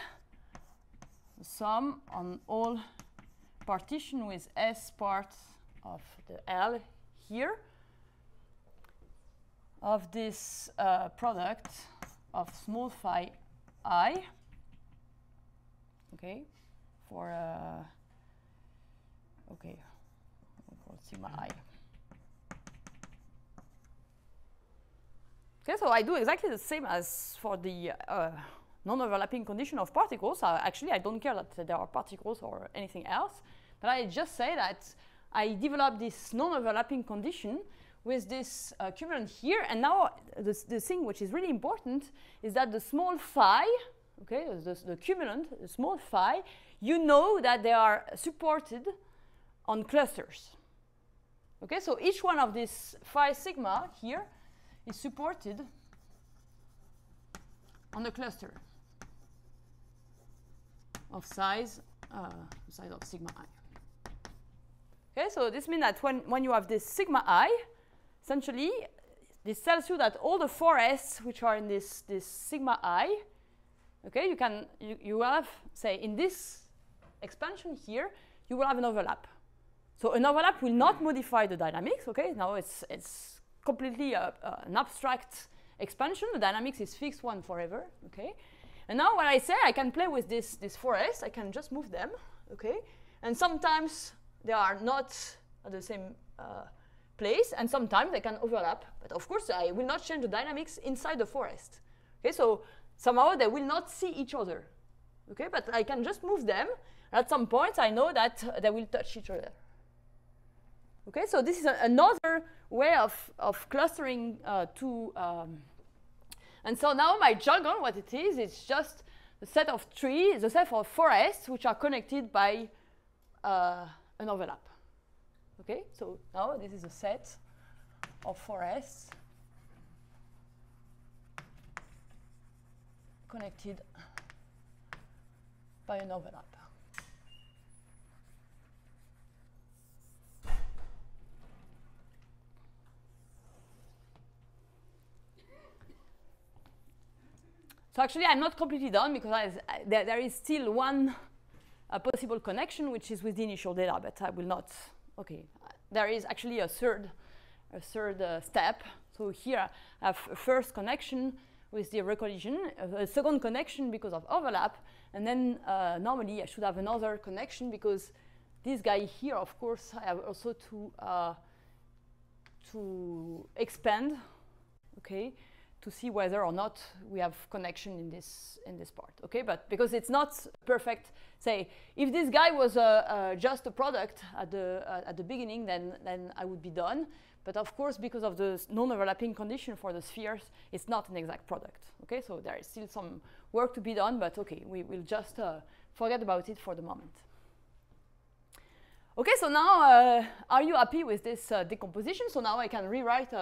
the sum on all partition with S part of the L here of this uh, product of small phi i, okay, for, uh, okay, we'll call sigma i. Okay, so I do exactly the same as for the uh, non-overlapping condition of particles. Uh, actually, I don't care that there are particles or anything else, but I just say that I develop this non-overlapping condition with this uh, cumulant here. And now the, the thing which is really important is that the small phi, okay, the, the cumulant, the small phi, you know that they are supported on clusters. Okay, so each one of these phi sigma here is supported on a cluster of size uh, size of sigma i. Okay, so this means that when, when you have this sigma i, essentially, this tells you that all the forests which are in this, this sigma i, okay, you can, you, you have, say, in this expansion here, you will have an overlap. So an overlap will not modify the dynamics, okay? Now it's, it's completely a, a, an abstract expansion. The dynamics is fixed one forever, okay? And now when I say I can play with this, this forest, I can just move them, okay? And sometimes they are not at the same uh, place, and sometimes they can overlap. But of course, I will not change the dynamics inside the forest. Okay, so somehow they will not see each other. Okay, but I can just move them. At some point, I know that uh, they will touch each other. Okay, so this is another way of, of clustering uh, two. Um, and so now my jungle, what it is, it's just a set of trees, a set of forests which are connected by uh, an overlap. Okay, so now this is a set of forests connected by an overlap. So actually, I'm not completely done because I, there, there is still one uh, possible connection, which is with the initial data, but I will not. Okay, there is actually a third, a third uh, step. So here I have a first connection with the recollision, a second connection because of overlap, and then uh, normally I should have another connection because this guy here, of course, I have also to uh, to expand. Okay to see whether or not we have connection in this in this part. Okay, but because it's not perfect, say if this guy was uh, uh, just a product at the uh, at the beginning, then then I would be done. But of course, because of the non-overlapping condition for the spheres, it's not an exact product. Okay, so there is still some work to be done, but okay, we will just uh, forget about it for the moment. Okay, so now uh, are you happy with this uh, decomposition? So now I can rewrite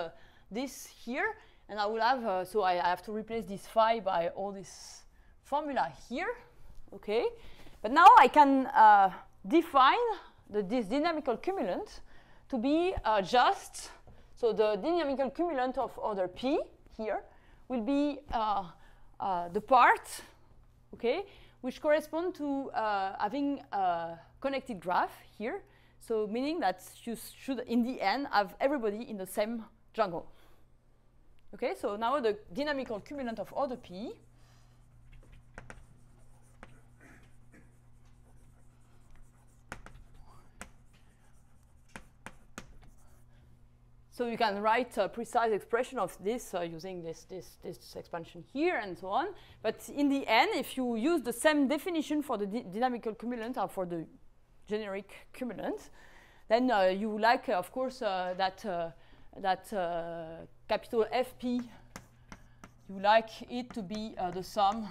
this here and I will have, uh, so I, have to replace this phi by all this formula here, okay? But now I can uh, define the, this dynamical cumulant to be uh, just, so the dynamical cumulant of order p here will be uh, uh, the part, okay, which correspond to uh, having a connected graph here. So meaning that you should, in the end, have everybody in the same jungle. Okay, so now the dynamical cumulant of order P So you can write a precise expression of this uh, using this, this, this expansion here and so on. But in the end, if you use the same definition for the dynamical cumulant or for the generic cumulant, then uh, you like, uh, of course, uh, that uh, that uh, capital Fp, you like it to be uh, the sum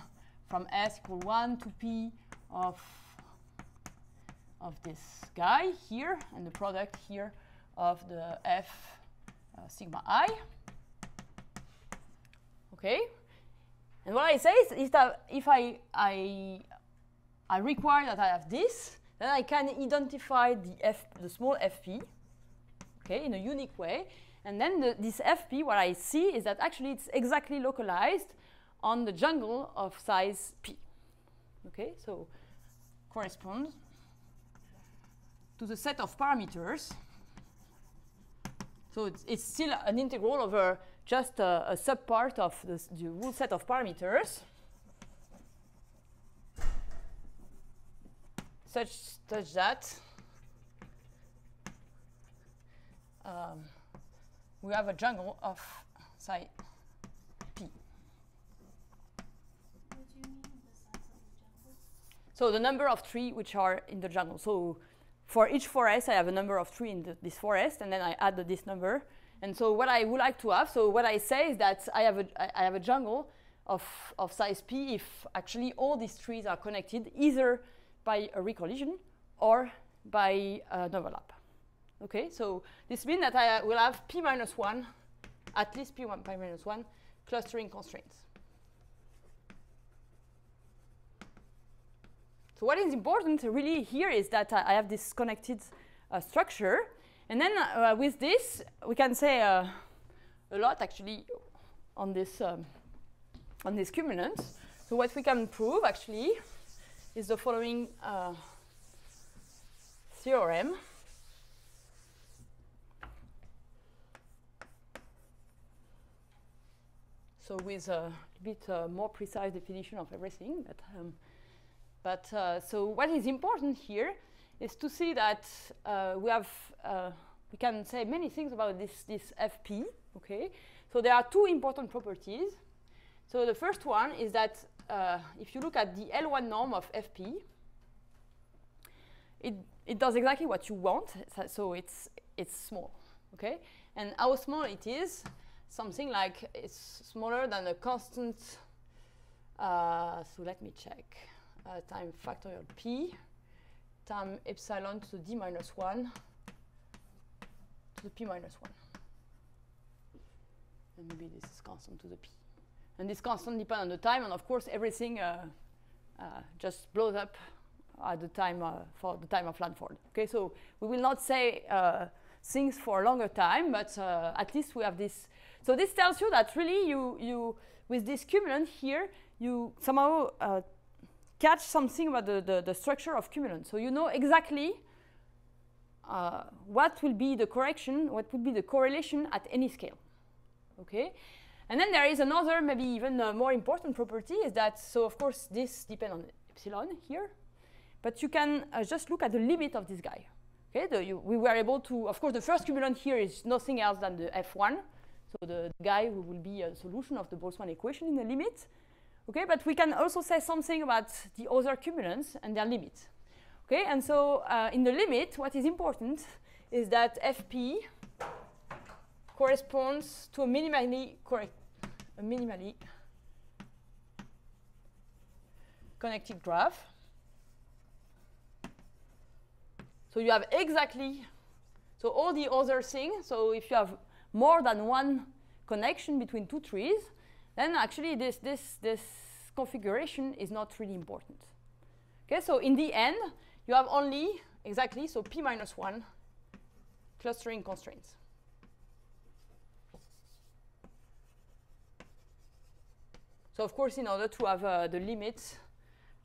from s equal 1 to p of, of this guy here, and the product here of the f uh, sigma i. Okay? And what I say is, is that if I, I, I require that I have this, then I can identify the, f, the small fp okay, in a unique way. And then the, this FP, what I see is that actually it's exactly localized on the jungle of size P. Okay, so corresponds to the set of parameters. So it's, it's still an integral over just a, a subpart of the whole set of parameters. Such, such that um, we have a jungle of say P. So the number of trees which are in the jungle. So for each forest, I have a number of trees in the, this forest, and then I add this number. And so what I would like to have, so what I say is that I have a, I have a jungle of, of size p if actually all these trees are connected either by a recollision or by an overlap. Okay, so this means that I will have p minus 1, at least p1 pi minus 1 clustering constraints. So what is important really here is that I, I have this connected uh, structure. And then uh, with this, we can say uh, a lot actually on this, um, on this cumulant. So what we can prove actually is the following uh, theorem. So with a bit uh, more precise definition of everything, but, um, but uh, so what is important here is to see that uh, we have uh, we can say many things about this this FP. Okay, so there are two important properties. So the first one is that uh, if you look at the L1 norm of FP, it it does exactly what you want. So it's it's small. Okay, and how small it is something like it's smaller than a constant, uh, so let me check, uh, time factorial p time epsilon to the d minus 1 to the p minus 1. And maybe this is constant to the p. And this constant depends on the time, and of course everything uh, uh just blows up at the time uh, for the time of Lanford. Okay, so we will not say uh, things for a longer time, but at least we have this so this tells you that really you, you with this cumulant here, you somehow uh, catch something about the, the, the, structure of cumulant. So you know exactly uh, what will be the correction, what would be the correlation at any scale. Okay? And then there is another, maybe even uh, more important property is that, so of course this depends on epsilon here, but you can uh, just look at the limit of this guy. Okay, the, you, we were able to, of course, the first cumulant here is nothing else than the F1. So the guy who will be a solution of the Boltzmann equation in the limit. Okay, but we can also say something about the other cumulants and their limit. Okay, and so uh, in the limit, what is important is that Fp corresponds to a minimally correct, a minimally connected graph. So you have exactly, so all the other things, so if you have more than one connection between two trees, then actually this, this, this configuration is not really important. Okay, so in the end, you have only exactly, so p minus 1 clustering constraints. So of course, in order to have uh, the limit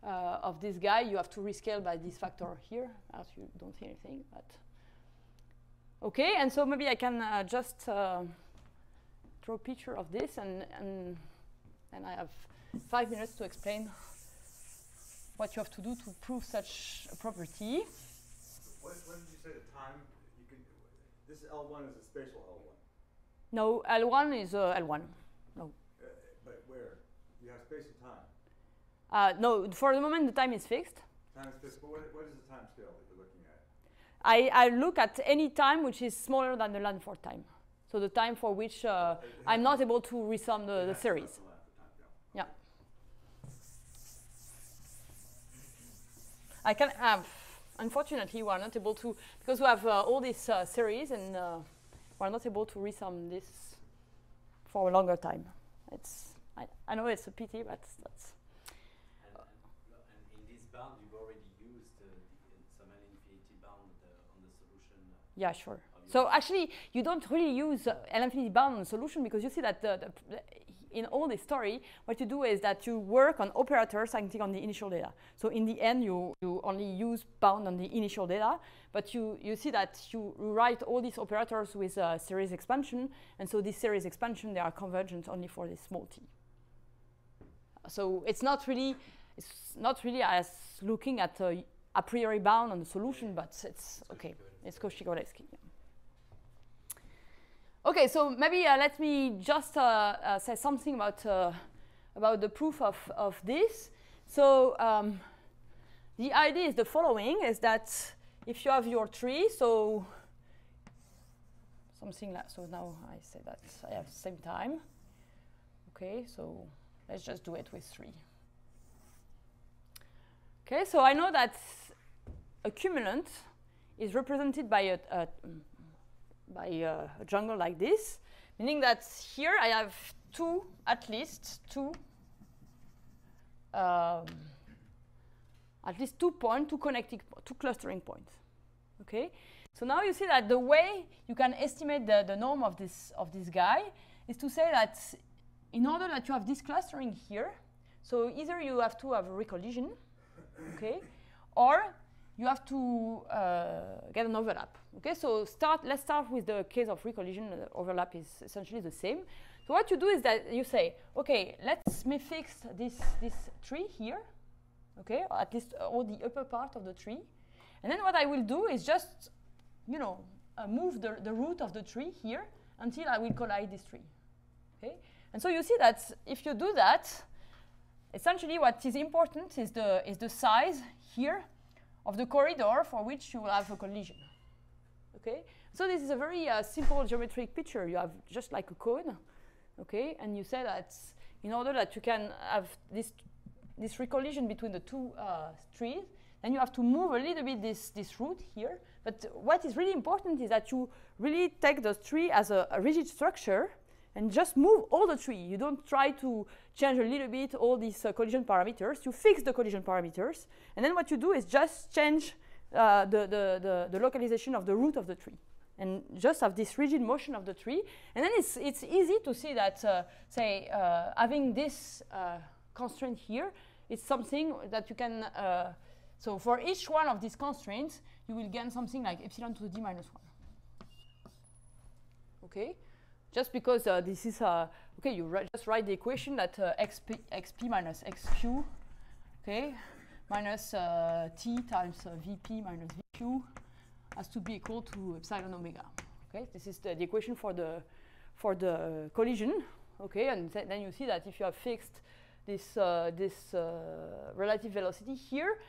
uh, of this guy, you have to rescale by this factor here, as you don't see anything. But Okay, and so maybe I can uh, just uh, draw a picture of this, and, and, and I have five minutes to explain what you have to do to prove such a property. What, what did you say the time? You can, this L1 is a spatial L1. No, L1 is uh, L1. No. Uh, but where? You have space and time. Uh, no, for the moment the time is fixed. Time is fixed, but what, what is the time scale? I, I, look at any time which is smaller than the Lanford time. So the time for which uh, I'm not able to resum the, the series. Yeah. I can have, unfortunately, we are not able to, because we have uh, all these uh, series and uh, we're not able to resum this for a longer time. It's, I, I know it's a pity, but that's. And, and, and in this bound, you've already Yeah, sure. So actually, you don't really use uh, L-infinity bound solution because you see that the, the, in all this story, what you do is that you work on operators acting on the initial data. So in the end, you, you only use bound on the initial data, but you, you see that you write all these operators with a series expansion, and so this series expansion, they are convergent only for this small t. So it's not really, it's not really as looking at a, a priori bound on the solution, but it's okay. It's Cauchy-Kowalevski. Okay, so maybe uh, let me just uh, uh, say something about, uh, about the proof of, of this. So um, the idea is the following, is that if you have your tree, so something like, so now I say that I have the same time. Okay, so let's just do it with three. Okay, so I know that a cumulant is represented by a, a by a, jungle like this, meaning that here I have two, at least two, um, at least two points, two connecting, two clustering points. Okay. So now you see that the way you can estimate the, the norm of this of this guy is to say that in order that you have this clustering here, so either you have to have a recollision, okay, or you have to uh, get an overlap. Okay, so start. Let's start with the case of recollision. Uh, overlap is essentially the same. So what you do is that you say, okay, let's me fix this this tree here, okay, or at least all the upper part of the tree, and then what I will do is just, you know, uh, move the the root of the tree here until I will collide this tree, okay. And so you see that if you do that, essentially what is important is the is the size here of the corridor for which you will have a collision. Okay, so this is a very uh, simple geometric picture. You have just like a cone, okay, and you say that in order that you can have this this recollision between the two uh, trees, then you have to move a little bit this this root here. But what is really important is that you really take the tree as a, a rigid structure and just move all the tree. You don't try to change a little bit all these uh, collision parameters. You fix the collision parameters, and then what you do is just change uh, the, the, the, the, localization of the root of the tree. And just have this rigid motion of the tree. And then it's, it's easy to see that, uh, say, uh, having this uh, constraint here is something that you can, uh, so for each one of these constraints, you will gain something like epsilon to the d minus 1. Okay? Just because uh, this is, uh, okay, you just write the equation that uh, xp, xp minus xq, okay, minus uh, t times uh, vp minus vq has to be equal to epsilon omega. Okay, this is the, the equation for the for the collision. Okay, and th then you see that if you have fixed this uh, this relative velocity here,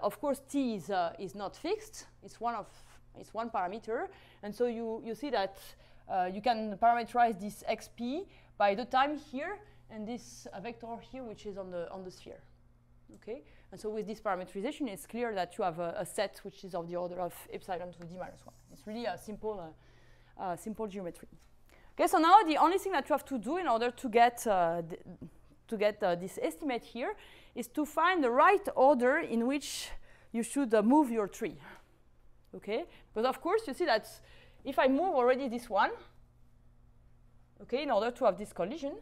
of course t is is not fixed. It's one of it's one parameter, and so you you see that uh, you can parameterize this xp by the time here and this uh, vector here, which is on the on the sphere. Okay, and so with this parameterization, it's clear that you have a, a set which is of the order of epsilon to d minus one. It's really a simple, uh, uh, simple geometry. Okay, so now the only thing that you have to do in order to get uh, to get uh, this estimate here is to find the right order in which you should move your tree. Okay, but of course you see that if I move already this one, okay, in order to have this collision,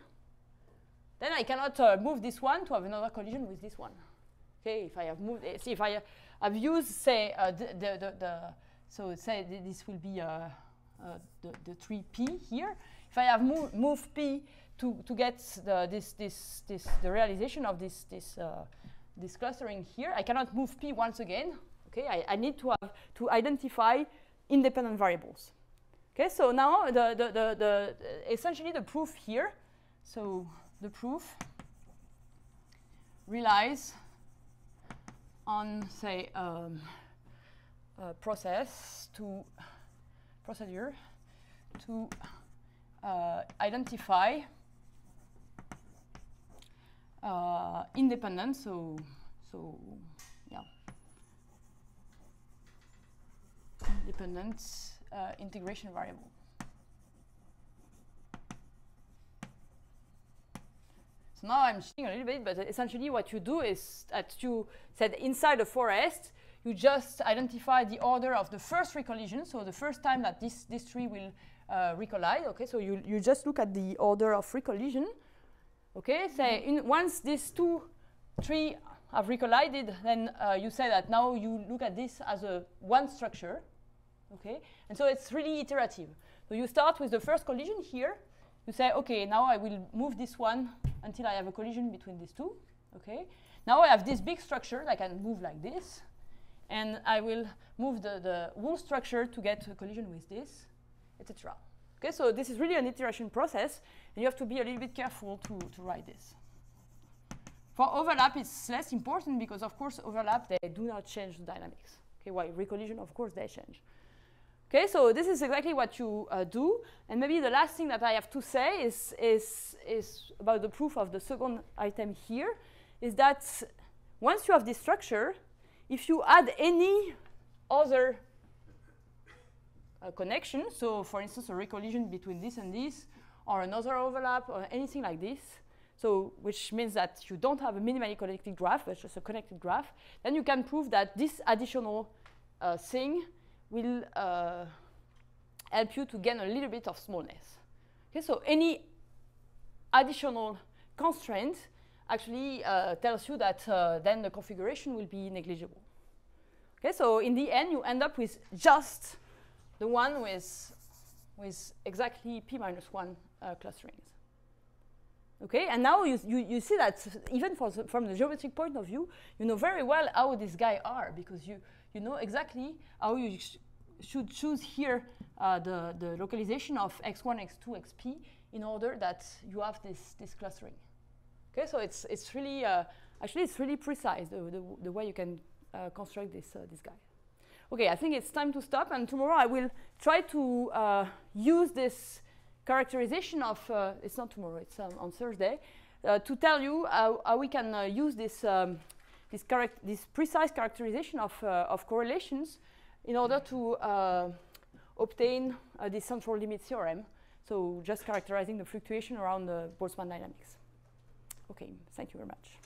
then I cannot uh, move this one to have another collision with this one. Okay, if I have moved, uh, see if I uh, have used, say, uh, the, the, the, the, so say th this will be uh, uh, the, the tree P here. If I have move, moved P to, to get the, this, this, this, the realization of this, this, this clustering here, I cannot move P once again. Okay, I, I need to have to identify independent variables. Okay, so now the, the, the, the essentially the proof here, so the proof relies on, say, um, a process to procedure to uh, identify uh, independent, so so yeah, independent uh, integration variable. So now I'm cheating a little bit, but essentially what you do is that you said inside the forest, you just identify the order of the first recollision, so the first time that this, this tree will uh, recollide, okay, so you, you just look at the order of recollision, okay, say in, once these two tree have recollided, then uh, you say that now you look at this as a one structure, okay? And so it's really iterative. So you start with the first collision here. You say, okay, now I will move this one until I have a collision between these two, okay? Now I have this big structure that I can move like this, and I will move the, the whole structure to get a collision with this, etc. Okay, so this is really an iteration process, and you have to be a little bit careful to, to write this. For overlap, it's less important because, of course, overlap, they do not change the dynamics. Okay, while recollision, of course, they change. Okay, so this is exactly what you uh, do. And maybe the last thing that I have to say is, is, is about the proof of the second item here, is that once you have this structure, if you add any other uh, connection, so for instance, a recollision between this and this, or another overlap, or anything like this, so which means that you don't have a minimally connected graph, but just a connected graph, then you can prove that this additional uh, thing will uh, help you to gain a little bit of smallness. Okay, so any additional constraint actually uh, tells you that uh, then the configuration will be negligible. Okay, so in the end, you end up with just the one with, with exactly p minus 1 uh, clusterings. Okay, and now you, you, you see that even the, from the geometric point of view, you know very well how these guys are because you, you know exactly how you sh should choose here uh, the, the localization of x1, x2, xp in order that you have this, this clustering. Okay, so it's, it's really, uh, actually it's really precise the, the, the way you can uh, construct this, uh, this guy. Okay, I think it's time to stop and tomorrow I will try to uh, use this characterization of, uh, it's not tomorrow, it's um, on Thursday, to tell you how, how we can use this, um, this, this, precise characterization of, uh, of correlations in order to uh, obtain this central limit theorem. So just characterizing the fluctuation around the Boltzmann dynamics. Okay, thank you very much.